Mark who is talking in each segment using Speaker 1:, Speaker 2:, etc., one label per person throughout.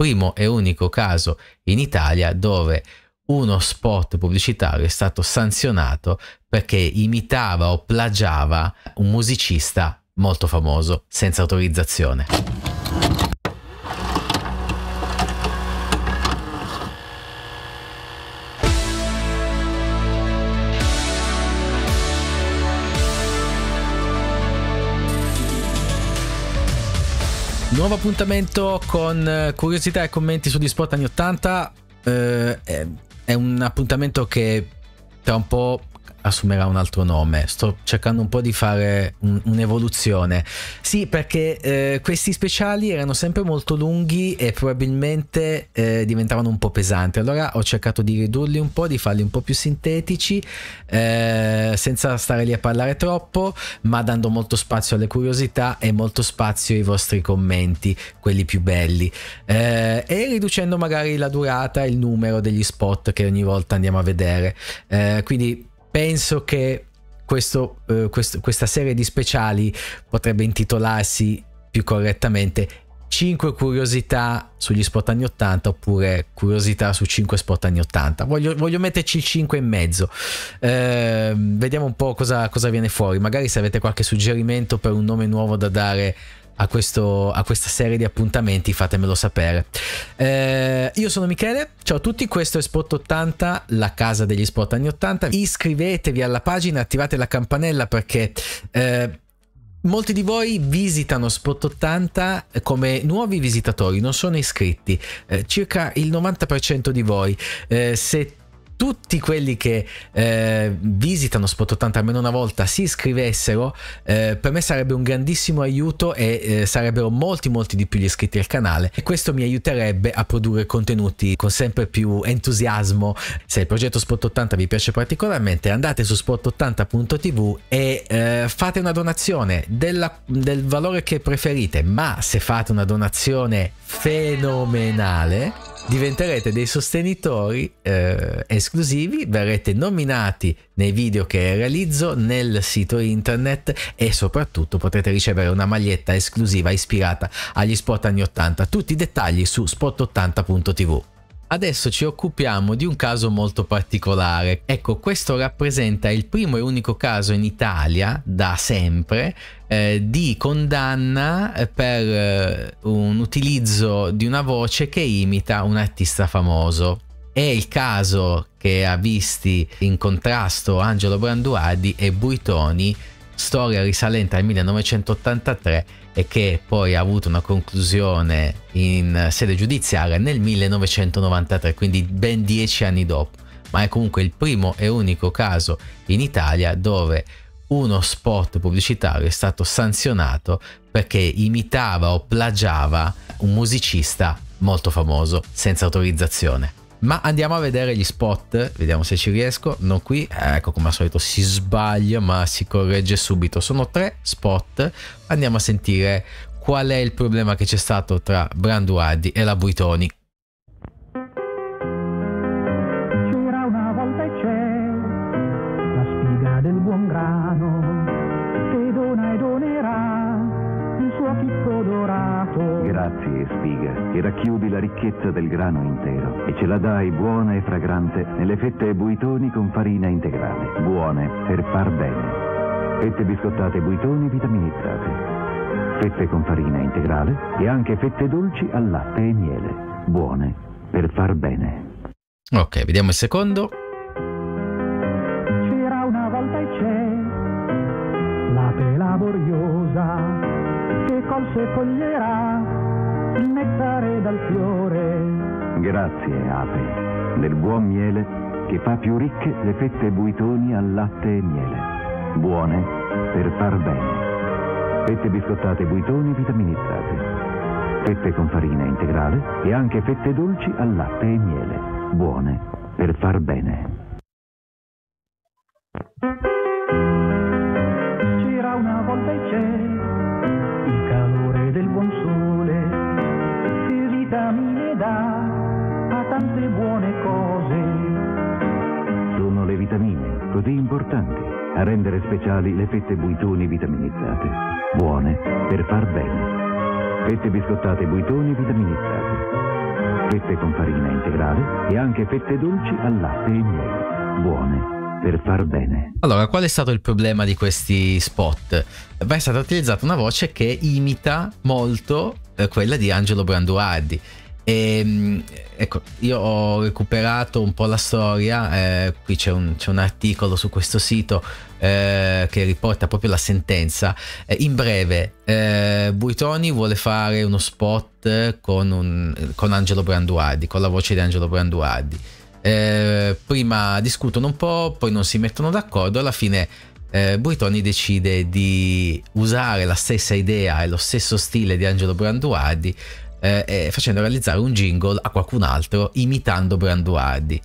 Speaker 1: primo e unico caso in Italia dove uno spot pubblicitario è stato sanzionato perché imitava o plagiava un musicista molto famoso senza autorizzazione. Nuovo appuntamento con eh, curiosità e commenti sugli spot anni 80. Eh, è un appuntamento che tra un po' assumerà un altro nome. Sto cercando un po' di fare un, un'evoluzione. Sì, perché eh, questi speciali erano sempre molto lunghi e probabilmente eh, diventavano un po' pesanti. Allora ho cercato di ridurli un po', di farli un po' più sintetici, eh, senza stare lì a parlare troppo, ma dando molto spazio alle curiosità e molto spazio ai vostri commenti, quelli più belli. Eh, e riducendo magari la durata, il numero degli spot che ogni volta andiamo a vedere. Eh, quindi penso che questo, uh, questo, questa serie di speciali potrebbe intitolarsi più correttamente 5 curiosità sugli spot anni 80 oppure curiosità su 5 spot anni 80. Voglio, voglio metterci il 5 in mezzo. Eh, vediamo un po' cosa, cosa viene fuori. Magari se avete qualche suggerimento per un nome nuovo da dare a, questo, a questa serie di appuntamenti, fatemelo sapere. Eh, io sono Michele, ciao a tutti, questo è Spot 80, la casa degli spot anni 80. Iscrivetevi alla pagina, attivate la campanella perché... Eh, Molti di voi visitano Spot 80 come nuovi visitatori, non sono iscritti, eh, circa il 90% di voi. Eh, se tutti quelli che eh, visitano Spot 80 almeno una volta si iscrivessero, eh, per me sarebbe un grandissimo aiuto e eh, sarebbero molti molti di più gli iscritti al canale e questo mi aiuterebbe a produrre contenuti con sempre più entusiasmo. Se il progetto Spot 80 vi piace particolarmente andate su spot80.tv e eh, fate una donazione della, del valore che preferite, ma se fate una donazione fenomenale diventerete dei sostenitori eh, esclusivi, verrete nominati nei video che realizzo nel sito internet e soprattutto potrete ricevere una maglietta esclusiva ispirata agli spot anni 80. Tutti i dettagli su spot80.tv. Adesso ci occupiamo di un caso molto particolare. Ecco, questo rappresenta il primo e unico caso in Italia da sempre eh, di condanna per eh, un utilizzo di una voce che imita un artista famoso. È il caso che ha visti in contrasto Angelo Branduardi e Buitoni, storia risalente al 1983 e che poi ha avuto una conclusione in sede giudiziaria nel 1993, quindi ben dieci anni dopo. Ma è comunque il primo e unico caso in Italia dove uno spot pubblicitario è stato sanzionato perché imitava o plagiava un musicista molto famoso senza autorizzazione. Ma andiamo a vedere gli spot, vediamo se ci riesco. Non qui, ecco come al solito si sbaglia ma si corregge subito. Sono tre spot, andiamo a sentire qual è il problema che c'è stato tra Branduardi e la Buitoni.
Speaker 2: Ricchezza del grano intero e ce la dai buona e fragrante nelle fette e buitoni con farina integrale. Buone per far bene. Fette biscottate buitoni vitaminizzate. Fette con farina integrale e anche fette dolci al latte e miele. Buone per far bene.
Speaker 1: Ok, vediamo il secondo.
Speaker 3: C'era una volta e c'è l'ape laboriosa che colse e coglierà il nettare dal fiore.
Speaker 2: Grazie, ape, del buon miele che fa più ricche le fette buitoni al latte e miele. Buone per far bene. Fette biscottate buitoni vitaminizzate. Fette con farina integrale e anche fette dolci al latte e miele. Buone per far bene.
Speaker 3: A
Speaker 2: rendere speciali le fette buitoni vitaminizzate. Buone per far bene. Fette biscottate buitoni vitaminizzate. fette con farina integrale e anche fette dolci al latte e miele. Buone per far bene.
Speaker 1: Allora, qual è stato il problema di questi spot? Beh, è stata utilizzata una voce che imita molto eh, quella di Angelo Branduardi. E, ehm, ecco, io ho recuperato un po' la storia, eh, qui c'è un, un, articolo su questo sito eh, che riporta proprio la sentenza. Eh, in breve, eh, Buitoni vuole fare uno spot con, un, con Angelo Branduardi, con la voce di Angelo Branduardi. Eh, prima discutono un po', poi non si mettono d'accordo, alla fine eh, Buitoni decide di usare la stessa idea e lo stesso stile di Angelo Branduardi eh, facendo realizzare un jingle a qualcun altro imitando Branduardi.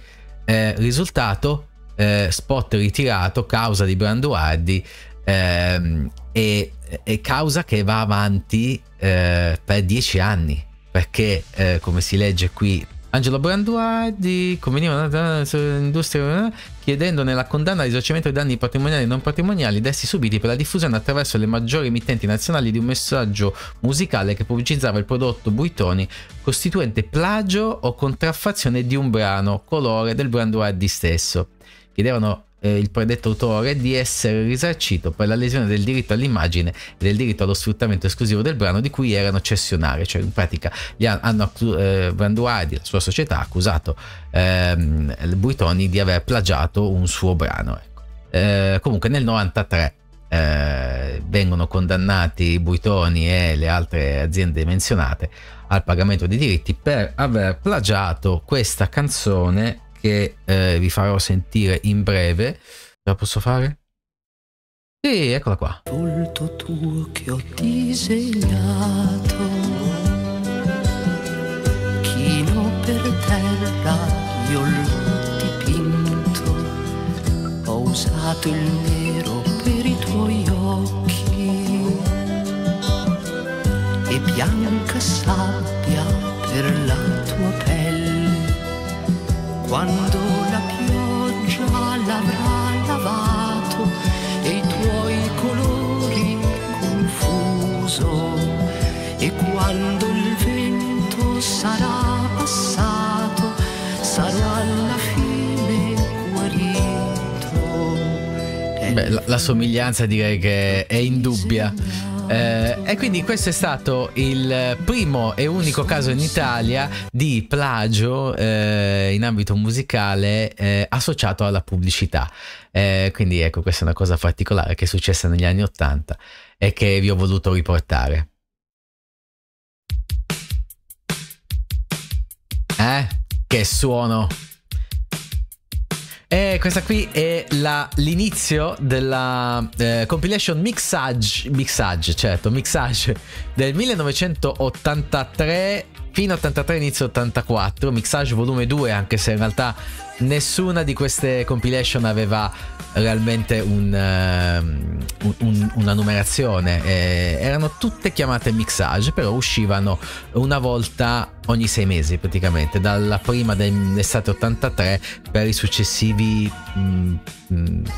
Speaker 1: Eh, risultato, eh, spot ritirato, causa di Branduardi ehm, e, e, causa che va avanti eh, per dieci anni perché eh, come si legge qui Angelo Branduardi conveniva l'industria chiedendone la condanna al risarcimento dei danni patrimoniali e non patrimoniali da essi subiti per la diffusione attraverso le maggiori emittenti nazionali di un messaggio musicale che pubblicizzava il prodotto Buitoni costituente plagio o contraffazione di un brano colore del Branduardi stesso. Chiedevano eh, il predetto autore di essere risarcito per la lesione del diritto all'immagine e del diritto allo sfruttamento esclusivo del brano di cui erano cessionari, cioè in pratica gli hanno, eh, Branduardi, la sua società, ha accusato ehm, Buitoni di aver plagiato un suo brano. Ecco. Eh, comunque nel 93 eh, vengono condannati Buitoni e le altre aziende menzionate al pagamento dei diritti per aver plagiato questa canzone che eh, vi farò sentire in breve. La posso fare? Sì, eccola qua.
Speaker 4: Volto tuo che ho disegnato, chino per terra, io l'ho dipinto, ho usato il nero per i tuoi occhi e bianca sabbia quando la pioggia l'avrà lavato e i tuoi colori confuso e quando il vento sarà passato sarò alla fine guarito.
Speaker 1: Beh, la, la somiglianza direi che è indubbia. Eh, e quindi questo è stato il primo e unico caso in Italia di plagio eh, in ambito musicale eh, associato alla pubblicità. Eh, quindi ecco, questa è una cosa particolare che è successa negli anni Ottanta e che vi ho voluto riportare. Eh? Che suono! E questa qui è la, l'inizio della eh, compilation Mixage, Mixage, certo, Mixage del 1983 fino a 83 inizio 84, Mixage volume 2, anche se in realtà nessuna di queste compilation aveva realmente un, uh, un, una numerazione, eh, erano tutte chiamate mixage, però uscivano una volta ogni sei mesi praticamente, dalla prima dell'estate 83 per i successivi mm,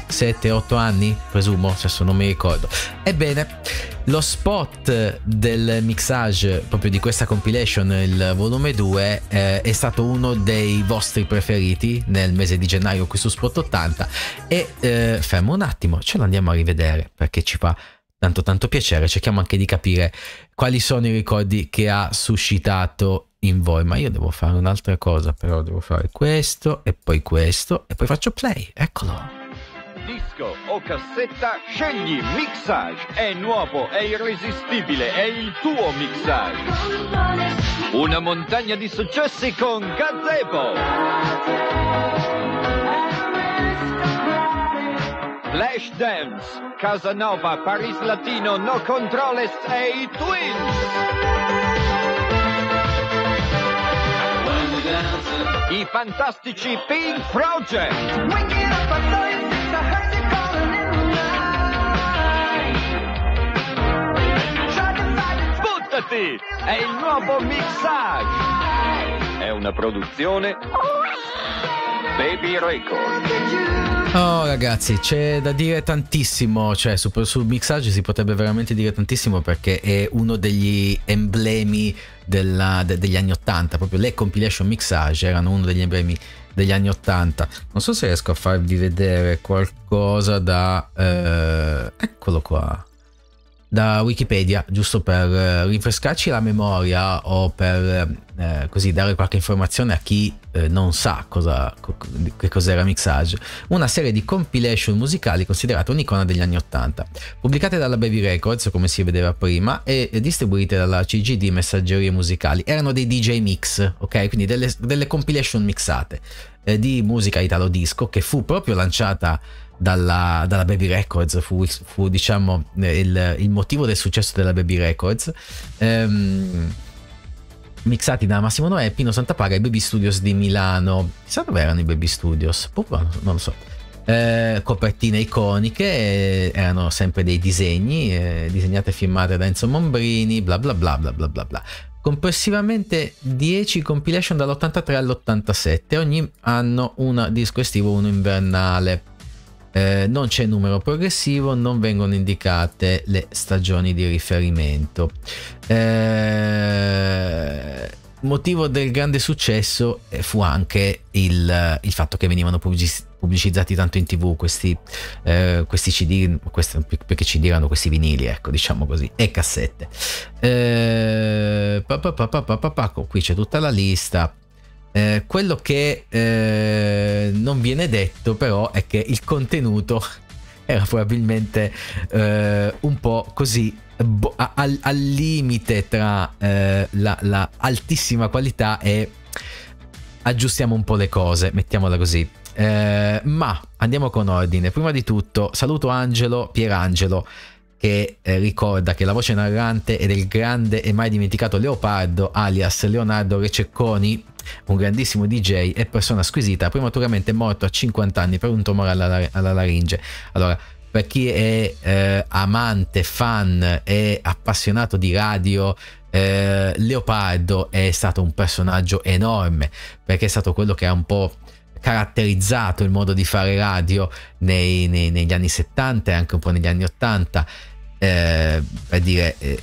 Speaker 1: 7-8 mm, anni, presumo, adesso non mi ricordo. Ebbene, lo spot del mixage proprio di questa compilation, il volume 2, eh, è stato uno dei vostri preferiti nel mese di gennaio qui su Spot 80 e eh, fermo un attimo, ce lo andiamo a rivedere perché ci fa tanto tanto piacere, cerchiamo anche di capire quali sono i ricordi che ha suscitato in voi, ma io devo fare un'altra cosa, però. Devo fare questo e poi questo e poi faccio play, eccolo.
Speaker 5: Disco o cassetta, scegli Mixage, è nuovo, è irresistibile, è il tuo Mixage. Una montagna di successi con Gazebo. Flash Dance, Casanova, Paris Latino, No Controles e i Twins. I fantastici Pink Project. Buttati! È il nuovo mixage. È una produzione Baby Record.
Speaker 1: Oh ragazzi, c'è da dire tantissimo, cioè su, su Mixage si potrebbe veramente dire tantissimo perché è uno degli emblemi della, de, degli anni 80, proprio le compilation Mixage erano uno degli emblemi degli anni 80. Non so se riesco a farvi vedere qualcosa da... Eh, eccolo qua da Wikipedia, giusto per eh, rinfrescarci la memoria o per eh, così dare qualche informazione a chi eh, non sa cosa, che cos'era Mixage. Una serie di compilation musicali considerate un'icona degli anni 80, pubblicate dalla Baby Records, come si vedeva prima, e distribuite dalla CGD Messaggerie Musicali. Erano dei DJ mix, ok? Quindi delle, delle compilation mixate eh, di musica italo disco che fu proprio lanciata dalla, dalla Baby Records, fu, fu diciamo il, il, motivo del successo della Baby Records. Ehm, mixati da Massimo Noè, Pino Santapaga e Baby Studios di Milano. Chissà dove erano i Baby Studios? non lo so. Eh, copertine iconiche, eh, erano sempre dei disegni, eh, disegnate e firmate da Enzo Mombrini, bla bla bla bla bla bla. Complessivamente 10 compilation dall'83 all'87, ogni anno un disco estivo, uno invernale. Eh, non c'è numero progressivo, non vengono indicate le stagioni di riferimento. Eh, motivo del grande successo eh, fu anche il, il fatto che venivano pubblicizzati tanto in tv questi, eh, questi CD, questi, perché CD erano questi vinili, ecco, diciamo così, e cassette. Eh, pa, pa, pa, qui c'è tutta la lista. Eh, quello che eh, non viene detto però è che il contenuto era probabilmente eh, un po' così al, al, limite tra eh, la, la, altissima qualità e aggiustiamo un po' le cose, mettiamola così. Eh, ma andiamo con ordine. Prima di tutto saluto Angelo, Pierangelo che eh, ricorda che la voce narrante è del grande e mai dimenticato Leopardo alias Leonardo Rececconi un grandissimo DJ e persona squisita, prematuramente morto a 50 anni per un tumore alla, alla laringe. Allora, per chi è eh, amante, fan e appassionato di radio, eh, Leopardo è stato un personaggio enorme perché è stato quello che ha un po' caratterizzato il modo di fare radio nei, nei, negli anni 70 e anche un po' negli anni 80. Eh, per dire, eh,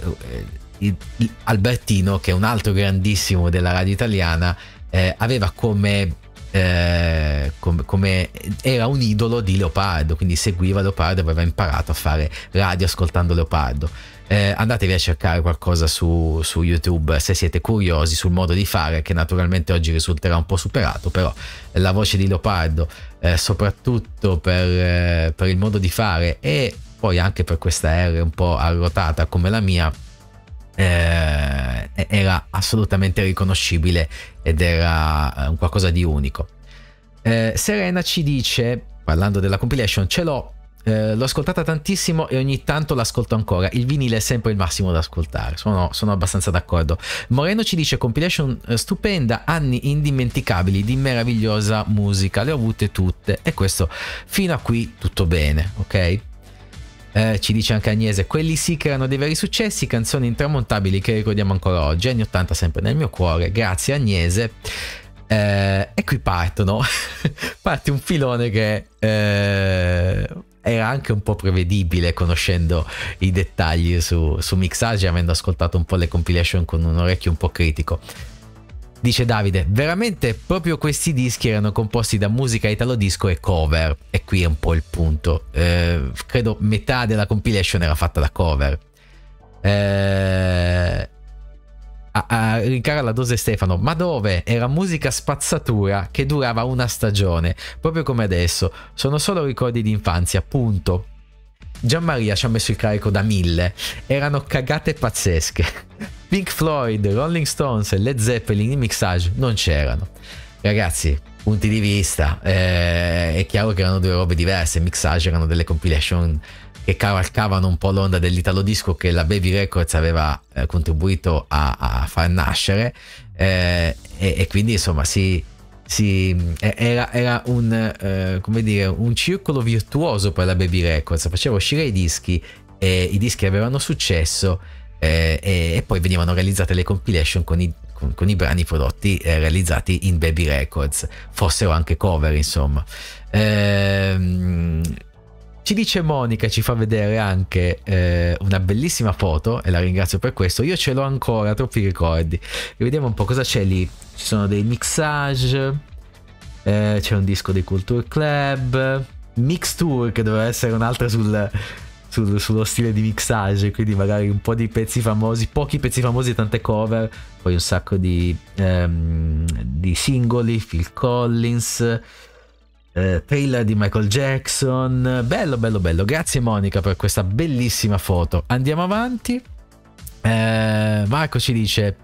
Speaker 1: il, il Albertino, che è un altro grandissimo della radio italiana, eh, aveva come, eh, come, era un idolo di Leopardo, quindi seguiva Leopardo e aveva imparato a fare radio ascoltando Leopardo. Eh, andatevi a cercare qualcosa su, su, YouTube se siete curiosi sul modo di fare, che naturalmente oggi risulterà un po' superato, però la voce di Leopardo, eh, soprattutto per, eh, per il modo di fare e poi anche per questa R un po' arrotata come la mia, eh, era assolutamente riconoscibile ed era eh, un qualcosa di unico. Eh, Serena ci dice, parlando della compilation, ce l'ho, eh, l'ho ascoltata tantissimo e ogni tanto l'ascolto ancora. Il vinile è sempre il massimo da ascoltare. Sono, sono abbastanza d'accordo. Moreno ci dice: compilation eh, stupenda, anni indimenticabili di meravigliosa musica. Le ho avute tutte. E questo fino a qui tutto bene, ok? Eh, ci dice anche Agnese, quelli sì che erano dei veri successi, canzoni intramontabili che ricordiamo ancora oggi, anni 80 sempre nel mio cuore, grazie Agnese. Eh, e qui partono, parte un filone che eh, era anche un po' prevedibile conoscendo i dettagli su, su mixage, avendo ascoltato un po' le compilation con un orecchio un po' critico. Dice Davide, veramente proprio questi dischi erano composti da musica italo disco e cover. E qui è un po' il punto. Eh, credo metà della compilation era fatta da cover. Eh, a, a ricara la dose Stefano, ma dove? Era musica spazzatura che durava una stagione, proprio come adesso. Sono solo ricordi di infanzia, punto. Gianmaria ci ha messo il carico da mille. Erano cagate pazzesche. Pink Floyd, Rolling Stones e Led Zeppelin in mixage non c'erano. Ragazzi, punti di vista. Eh, è chiaro che erano due robe diverse. Mixage erano delle compilation che cavalcavano un po' l'onda dell'italo disco che la Baby Records aveva eh, contribuito a, a, far nascere. Eh, e, e, quindi insomma si, si, era, era un, eh, dire, un circolo virtuoso per la Baby Records. Faceva uscire i dischi e i dischi avevano successo eh, e, e, poi venivano realizzate le compilation con i, con, con i brani prodotti eh, realizzati in Baby Records, fossero anche cover insomma. Ehm, ci dice Monica, ci fa vedere anche eh, una bellissima foto e la ringrazio per questo. Io ce l'ho ancora, troppi ricordi. Vediamo un po' cosa c'è lì. Ci sono dei mixage, eh, c'è un disco dei Culture Club, Mix Tour che doveva essere un'altra sul, sul, sullo stile di mixage, quindi magari un po' di pezzi famosi, pochi pezzi famosi e tante cover, poi un sacco di, ehm, di singoli, Phil Collins, eh, trailer di Michael Jackson, bello bello bello, grazie Monica per questa bellissima foto. Andiamo avanti, eh, Marco ci dice...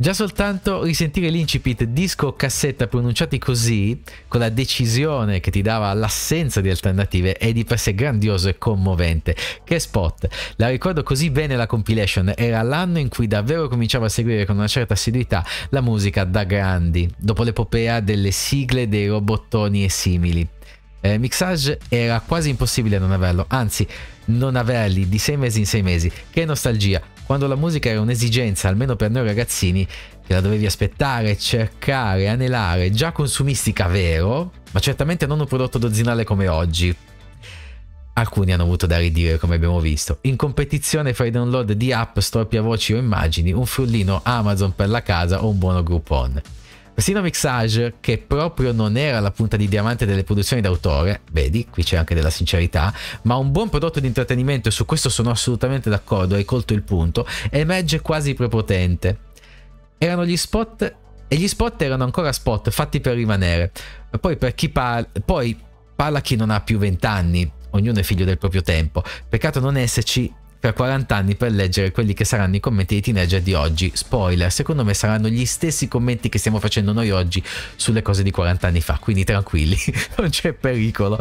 Speaker 1: Già soltanto risentire l'incipit disco o cassetta pronunciati così, con la decisione che ti dava l'assenza di alternative, è di per sé grandioso e commovente. Che spot! La ricordo così bene la compilation, era l'anno in cui davvero cominciavo a seguire con una certa assiduità la musica da grandi, dopo l'epopea delle sigle dei robottoni e simili. Eh, mixage era quasi impossibile non averlo, anzi non averli di sei mesi in sei mesi. Che nostalgia! Quando la musica era un'esigenza, almeno per noi ragazzini, che la dovevi aspettare, cercare, anelare, già consumistica vero, ma certamente non un prodotto dozzinale come oggi. Alcuni hanno avuto da ridire, come abbiamo visto. In competizione fra i download di app, storpia voci o immagini, un frullino Amazon per la casa o un buono Groupon. Persino Mixage, che proprio non era la punta di diamante delle produzioni d'autore, vedi, qui c'è anche della sincerità, ma un buon prodotto di intrattenimento e su questo sono assolutamente d'accordo, hai colto il punto, emerge quasi prepotente. Erano gli spot e gli spot erano ancora spot fatti per rimanere. Poi per chi parla, poi parla chi non ha più vent'anni, ognuno è figlio del proprio tempo. Peccato non esserci per 40 anni per leggere quelli che saranno i commenti dei teenager di oggi. Spoiler, secondo me saranno gli stessi commenti che stiamo facendo noi oggi sulle cose di 40 anni fa, quindi tranquilli, non c'è pericolo.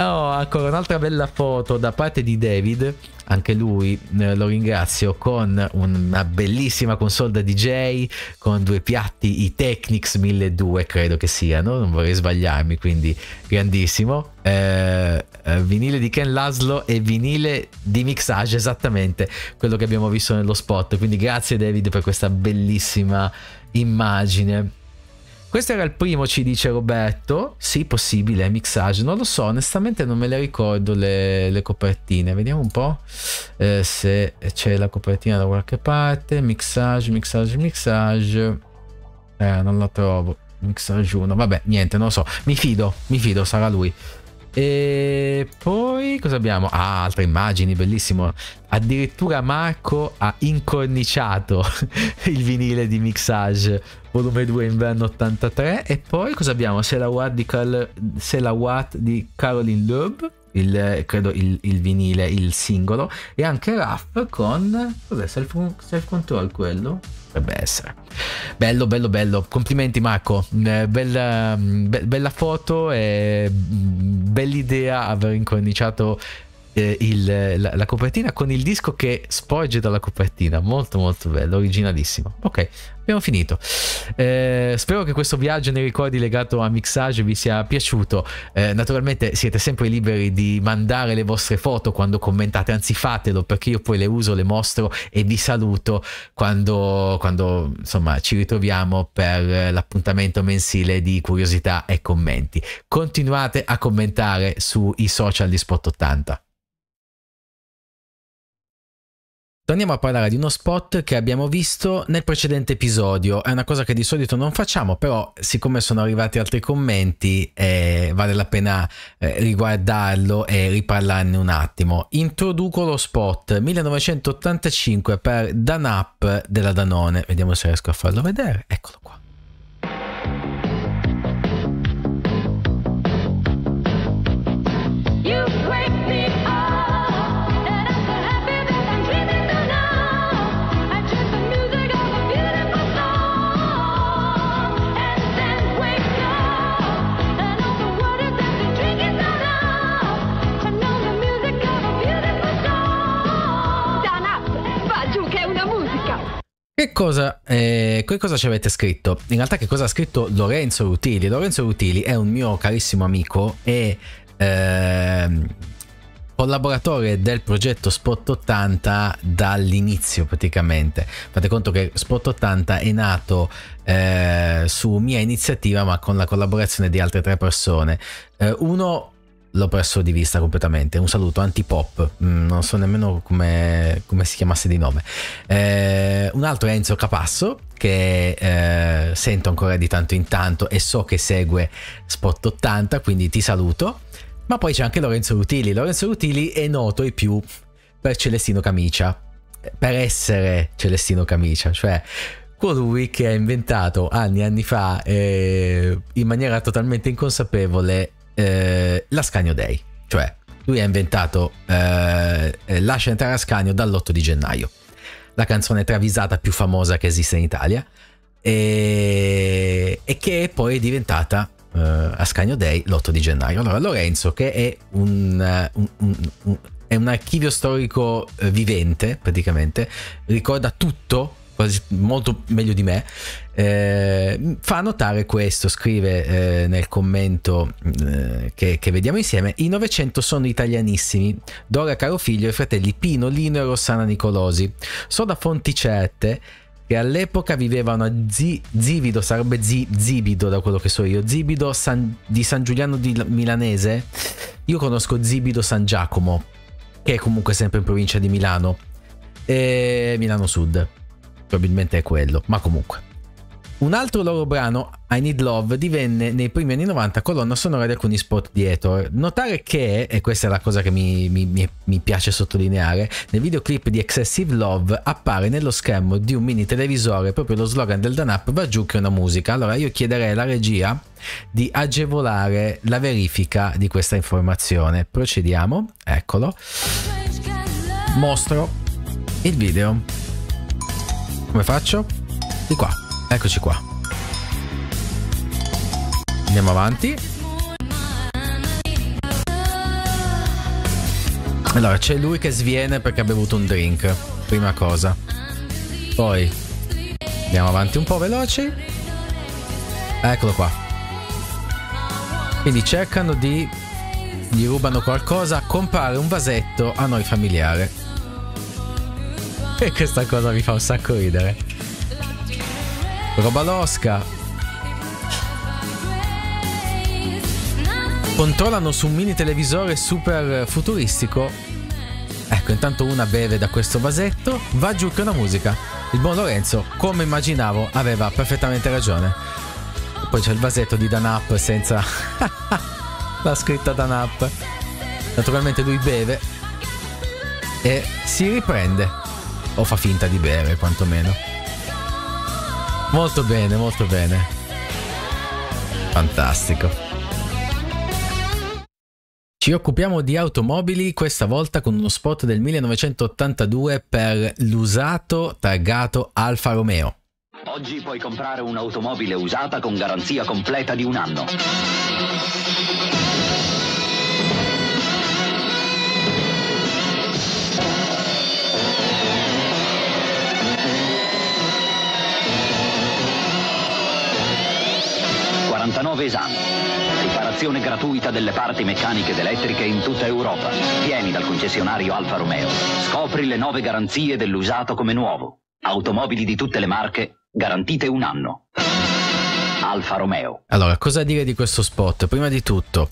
Speaker 1: Oh, ancora un'altra bella foto da parte di David, anche lui eh, lo ringrazio, con una bellissima console da DJ, con due piatti, i Technics 1200 credo che siano, non vorrei sbagliarmi, quindi grandissimo. Eh, eh, vinile di Ken Laszlo e vinile di mixage, esattamente quello che abbiamo visto nello spot, quindi grazie David per questa bellissima immagine. Questo era il primo, ci dice Roberto. Sì, possibile, mixage. Non lo so, onestamente non me le ricordo le, le copertine. Vediamo un po' eh, se c'è la copertina da qualche parte. Mixage, mixage, mixage. Eh, non la trovo. Mixage 1. Vabbè, niente, non lo so. Mi fido, mi fido, sarà lui. E poi cosa abbiamo? Ah, altre immagini, bellissimo. Addirittura Marco ha incorniciato il vinile di Mixage volume 2 inverno 83. E poi cosa abbiamo? Se la Watt di, Watt di Caroline Loeb, il, credo il, il, vinile, il singolo. E anche Raff con... Cos'è? Self, self control quello? Dovrebbe essere. Bello, bello, bello. Complimenti Marco. Eh, bella, be- bella foto e mm, bell'idea aver incorniciato eh, il, la, la, copertina con il disco che sporge dalla copertina. Molto molto bello, originalissimo. Ok, abbiamo finito. Eh, spero che questo viaggio nei ricordi legato a Mixage vi sia piaciuto. Eh, naturalmente siete sempre liberi di mandare le vostre foto quando commentate, anzi fatelo perché io poi le uso, le mostro e vi saluto quando, quando insomma ci ritroviamo per l'appuntamento mensile di curiosità e commenti. Continuate a commentare sui social di Spot 80. Torniamo a parlare di uno spot che abbiamo visto nel precedente episodio. È una cosa che di solito non facciamo, però siccome sono arrivati altri commenti eh, vale la pena eh, riguardarlo e riparlarne un attimo. Introduco lo spot 1985 per Danap della Danone. Vediamo se riesco a farlo vedere. Eccolo qua. Che cosa, eh, che cosa ci avete scritto? In realtà che cosa ha scritto Lorenzo Rutili? Lorenzo Rutili è un mio carissimo amico e eh, collaboratore del progetto Spot 80 dall'inizio praticamente. Fate conto che Spot 80 è nato eh, su mia iniziativa ma con la collaborazione di altre tre persone. Eh, uno l'ho perso di vista completamente. Un saluto antipop, mm, non so nemmeno come, come si chiamasse di nome. Eh, un altro è Enzo Capasso, che eh, sento ancora di tanto in tanto e so che segue Spot 80, quindi ti saluto. Ma poi c'è anche Lorenzo Rutili. Lorenzo Rutili è noto e più per Celestino Camicia, per essere Celestino Camicia, cioè colui che ha inventato anni e anni fa eh, in maniera totalmente inconsapevole eh, l'Ascanio Day, cioè lui ha inventato eh, eh, Lascia entrare Ascanio dall'8 di gennaio, la canzone travisata più famosa che esiste in Italia e, e che poi è diventata uh, Ascanio Day l'8 di gennaio. Allora Lorenzo che è un, un, un, un è un archivio storico eh, vivente praticamente, ricorda tutto quasi molto meglio di me, eh, fa notare questo, scrive eh, nel commento eh, che, che, vediamo insieme, i 900 sono italianissimi, Dora Carofiglio e i fratelli Pino, Lino e Rossana Nicolosi. So da fonti certe che all'epoca vivevano a Zi, Zivido, sarebbe Zi, Zibido da quello che so io, Zibido San, di San Giuliano di Milanese, io conosco Zibido San Giacomo, che è comunque sempre in provincia di Milano, e Milano Sud probabilmente è quello, ma comunque. Un altro loro brano, I Need Love, divenne nei primi anni 90 colonna sonora di alcuni spot di Etor. Notare che, e questa è la cosa che mi, mi, mi, piace sottolineare, nel videoclip di Excessive Love appare nello schermo di un mini televisore proprio lo slogan del Danap va giù che è una musica. Allora io chiederei alla regia di agevolare la verifica di questa informazione. Procediamo, eccolo. Mostro il video. Come faccio? Di qua. Eccoci qua. Andiamo avanti. Allora, c'è lui che sviene perché ha bevuto un drink. Prima cosa. Poi andiamo avanti un po' veloci. Eccolo qua. Quindi cercano di gli rubano qualcosa, compare un vasetto a noi familiare. E questa cosa mi fa un sacco ridere. Roba losca. Controllano su un mini televisore super futuristico. Ecco, intanto una beve da questo vasetto, va giù che una musica. Il buon Lorenzo, come immaginavo, aveva perfettamente ragione. Poi c'è il vasetto di Danap senza la scritta Danap. Naturalmente lui beve e si riprende o fa finta di bere quantomeno. Molto bene, molto bene. Fantastico. Ci occupiamo di automobili, questa volta con uno spot del 1982 per l'usato targato Alfa Romeo.
Speaker 6: Oggi puoi comprare un'automobile usata con garanzia completa di un anno. 49 esami. Riparazione gratuita delle parti meccaniche ed elettriche in tutta Europa. Vieni dal concessionario Alfa Romeo. Scopri le nuove garanzie dell'usato come nuovo. Automobili di tutte le marche, garantite un anno. Alfa Romeo.
Speaker 1: Allora, cosa dire di questo spot? Prima di tutto,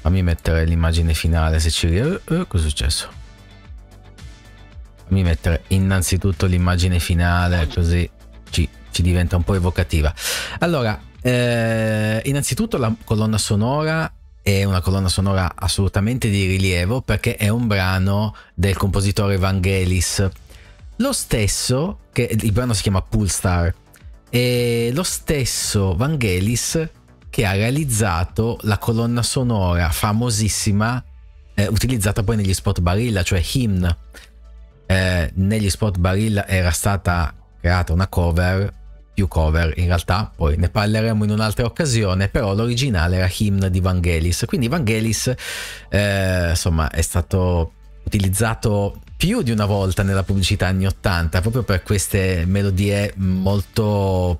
Speaker 1: fammi mettere l'immagine finale se ci. Uh, uh, cosa è successo? Fammi mettere innanzitutto l'immagine finale, così ci, ci diventa un po' evocativa. Allora, eh, innanzitutto la colonna sonora è una colonna sonora assolutamente di rilievo perché è un brano del compositore Vangelis. Lo stesso, che il brano si chiama Poolstar, è lo stesso Vangelis che ha realizzato la colonna sonora famosissima eh, utilizzata poi negli spot Barilla, cioè Hymn. Eh, negli spot Barilla era stata creata una cover più cover in realtà, poi ne parleremo in un'altra occasione, però l'originale era Hymn di Vangelis, quindi Vangelis eh, insomma è stato utilizzato più di una volta nella pubblicità anni 80 proprio per queste melodie molto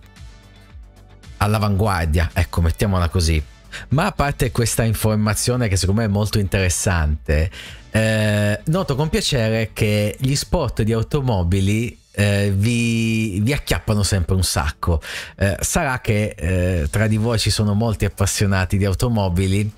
Speaker 1: all'avanguardia, ecco mettiamola così. Ma a parte questa informazione che secondo me è molto interessante, eh, noto con piacere che gli spot di automobili eh, vi, vi, acchiappano sempre un sacco. Eh, sarà che eh, tra di voi ci sono molti appassionati di automobili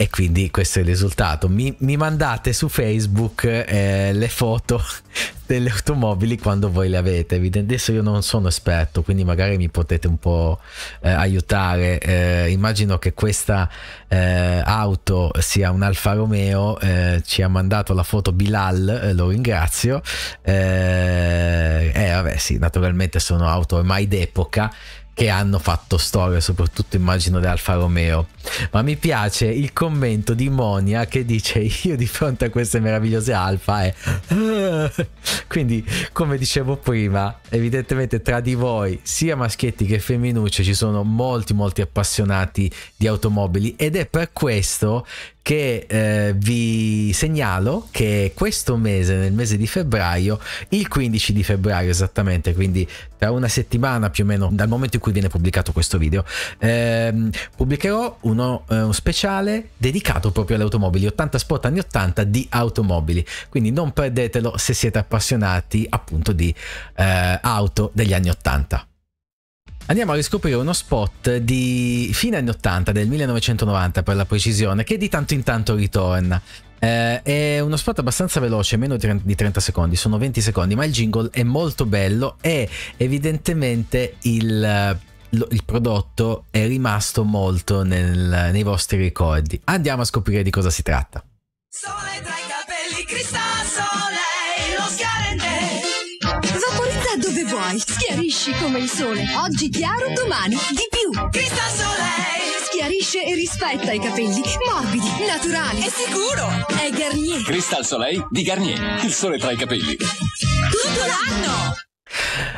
Speaker 1: e quindi questo è il risultato. Mi, mi mandate su Facebook eh, le foto delle automobili quando voi le avete. Adesso io non sono esperto, quindi magari mi potete un po' eh, aiutare. Eh, immagino che questa eh, auto sia un Alfa Romeo. Eh, ci ha mandato la foto Bilal, eh, lo ringrazio. Eh, vabbè, sì, naturalmente sono auto ormai d'epoca che hanno fatto storia, soprattutto immagino di Alfa Romeo. Ma mi piace il commento di Monia che dice io di fronte a queste meravigliose Alfa è... Quindi, come dicevo prima, evidentemente tra di voi, sia maschietti che femminucce, ci sono molti molti appassionati di automobili ed è per questo che eh, vi segnalo che questo mese, nel mese di febbraio, il 15 di febbraio esattamente, quindi tra una settimana più o meno dal momento in cui viene pubblicato questo video, ehm, pubblicherò uno, eh, un speciale dedicato proprio alle automobili, 80 spot anni 80 di automobili, quindi non perdetelo se siete appassionati appunto di eh, auto degli anni 80. Andiamo a riscoprire uno spot di fine anni 80, del 1990 per la precisione, che di tanto in tanto ritorna. Eh, è uno spot abbastanza veloce, meno di 30 secondi, sono 20 secondi, ma il jingle è molto bello e evidentemente il, il prodotto è rimasto molto nel, nei vostri ricordi. Andiamo a scoprire di cosa si tratta. Sole tra i capelli, cristallo, dove vuoi. Schiarisci come il sole. Oggi chiaro, domani di più. Crystal Soleil. Schiarisce e rispetta i capelli. Morbidi, naturali. È sicuro. È Garnier. Crystal Soleil di Garnier. Il sole tra i capelli. Tutto l'anno.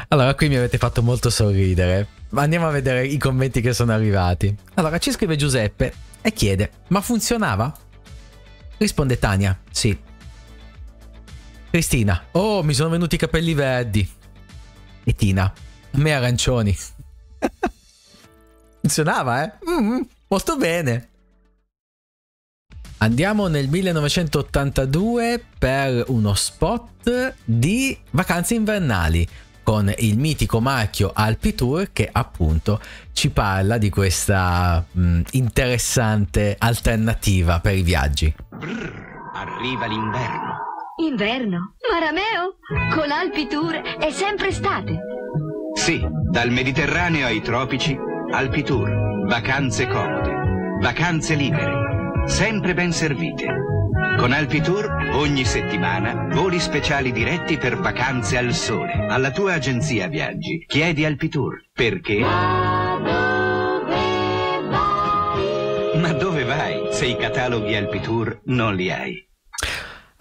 Speaker 1: Allora, qui mi avete fatto molto sorridere. Ma andiamo a vedere i commenti che sono arrivati. Allora, ci scrive Giuseppe e chiede: Ma funzionava? Risponde Tania: Sì. Cristina: Oh, mi sono venuti i capelli verdi e Tina. A me arancioni. Funzionava, eh? Mm, molto bene. Andiamo nel 1982 per uno spot di vacanze invernali con il mitico marchio Alpi Tour che appunto ci parla di questa mh, mm, interessante alternativa per i viaggi. Brrr,
Speaker 7: arriva l'inverno Inverno? Marameo? Con Alpi Tour è sempre estate.
Speaker 8: Sì, dal Mediterraneo ai tropici, Alpi Tour. Vacanze comode, vacanze libere, sempre ben servite. Con Alpi Tour ogni settimana voli speciali diretti per vacanze al sole. Alla tua agenzia viaggi chiedi Alpi Tour perché... Ma dove vai? Ma dove vai se i cataloghi Alpi Tour non li hai?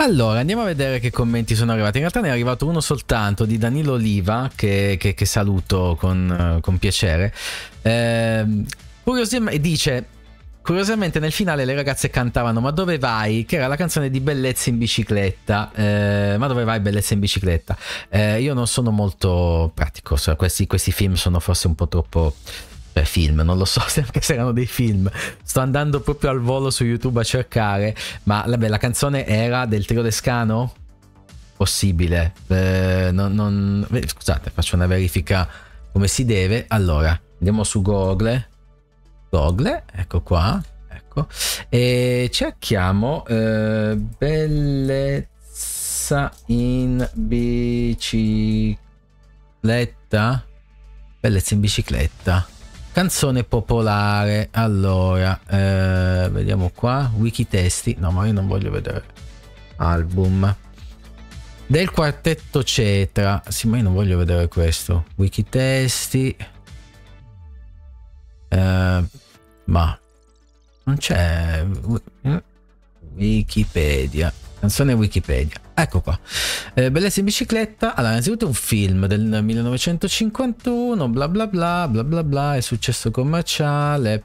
Speaker 1: Allora, andiamo a vedere che commenti sono arrivati. In realtà ne è arrivato uno soltanto di Danilo Oliva, che, che, che saluto con, con piacere. Eh, curiosamente dice: Curiosamente nel finale le ragazze cantavano Ma dove vai? Che era la canzone di Bellezza in bicicletta. Eh, ma dove vai Bellezza in bicicletta? Eh, io non sono molto pratico, cioè questi, questi film sono forse un po' troppo Beh, film, non lo so se se erano dei film. Sto andando proprio al volo su YouTube a cercare. Ma vabbè, la canzone era del trio Descano? Possibile. Eh, non, non... Scusate, faccio una verifica come si deve. Allora, andiamo su Google. Google, ecco qua. Ecco. E cerchiamo eh, bellezza in bicicletta. Bellezza in bicicletta. Canzone popolare. Allora, eh, vediamo qua. Wikitesti. No, ma io non voglio vedere. Album. Del quartetto Cetra. Sì, ma io non voglio vedere questo. Wikitesti. Eh, ma non c'è. Wikipedia. Canzone Wikipedia. Ecco qua. Eh, Bellezza in bicicletta. Allora, innanzitutto è un film del 1951, bla bla bla, bla bla bla, è successo commerciale.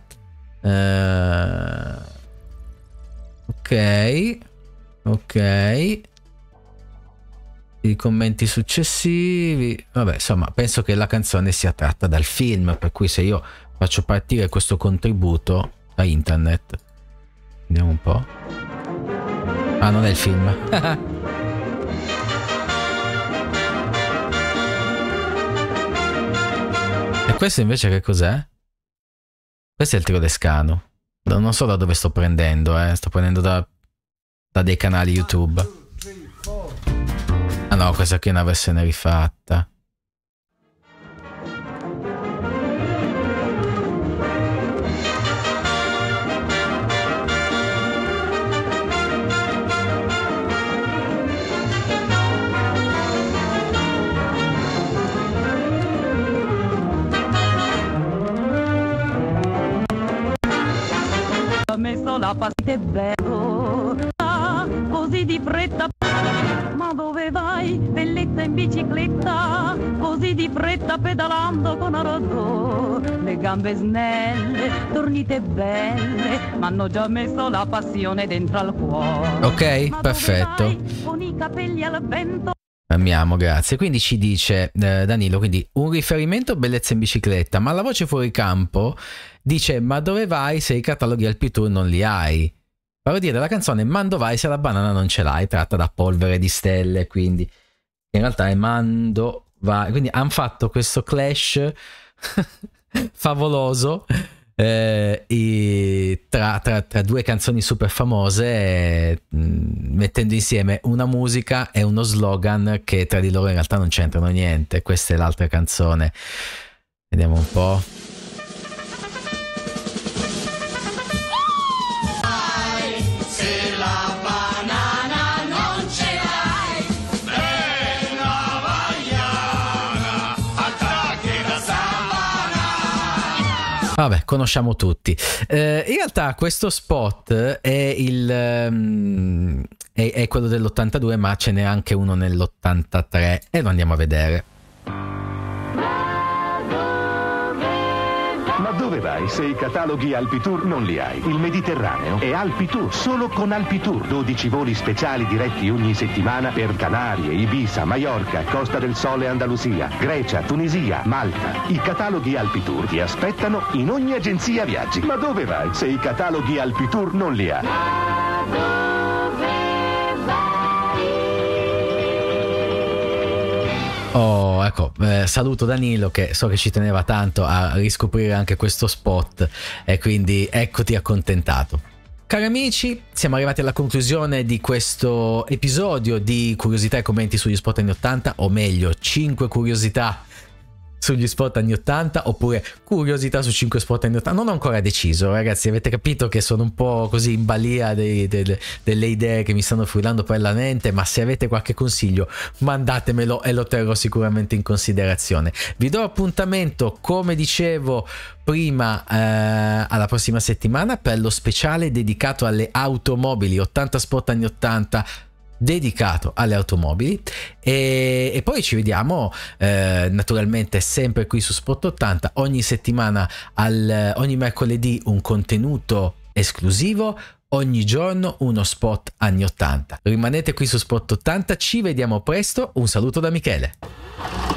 Speaker 1: Eh, ok. Ok. I commenti successivi. Vabbè, insomma, penso che la canzone sia tratta dal film, per cui se io faccio partire questo contributo da internet. Vediamo un po'. Ah, non è il film. e questo invece che cos'è? Questo è il Trodescano. Non so da dove sto prendendo, eh. Sto prendendo da, da dei canali YouTube. Ah no, questa qui è una versione rifatta.
Speaker 9: Messo la partita bello. Ah, così di fretta. Ma dove vai? Bellezza in bicicletta. Così di fretta pedalando con Arodò le gambe snelle tornite belle m'hanno già messo la passione dentro al cuore.
Speaker 1: Ok perfetto.
Speaker 9: con i capelli al vento
Speaker 1: Amiamo, grazie. Quindi ci dice eh, Danilo, quindi un riferimento bellezza in bicicletta, ma la voce fuori campo dice ma dove vai se i cataloghi al P2 non li hai? Parodia della canzone Mando vai se la banana non ce l'hai, tratta da polvere di stelle, quindi in realtà è Mando vai. Quindi hanno fatto questo clash favoloso eh, tra, tra, tra, due canzoni super famose, eh, mettendo insieme una musica e uno slogan che tra di loro in realtà non c'entrano niente. Questa è l'altra canzone. Vediamo un po'. Vabbè, conosciamo tutti. Eh, in realtà questo spot è, il, um, è, è quello dell'82, ma ce n'è anche uno nell'83 e lo andiamo a vedere.
Speaker 10: Vai se i cataloghi Alpitour non li hai? Il Mediterraneo è Alpitour, solo con Alpitour. 12 voli speciali diretti ogni settimana per Canarie, Ibiza, Maiorca, Costa del Sole, Andalusia, Grecia, Tunisia, Malta. I cataloghi Alpitour ti aspettano in ogni agenzia viaggi. Ma dove vai se i cataloghi Alpitour non li hai?
Speaker 1: Oh, ecco, eh, saluto Danilo che so che ci teneva tanto a riscoprire anche questo spot e quindi eccoti accontentato. Cari amici, siamo arrivati alla conclusione di questo episodio di curiosità e commenti sugli spot anni 80, o meglio, 5 curiosità sugli spot anni 80 oppure curiosità su 5 spot anni 80 non ho ancora deciso ragazzi avete capito che sono un po' così in balia dei, dei, delle idee che mi stanno frullando per la mente ma se avete qualche consiglio mandatemelo e lo terrò sicuramente in considerazione. Vi do appuntamento come dicevo prima eh, alla prossima settimana per lo speciale dedicato alle automobili. 80 spot anni 80 dedicato alle automobili. E, e poi ci vediamo eh, naturalmente sempre qui su Spot 80 ogni settimana al, ogni mercoledì un contenuto esclusivo ogni giorno uno spot anni 80 rimanete qui su Spot 80 ci vediamo presto un saluto da Michele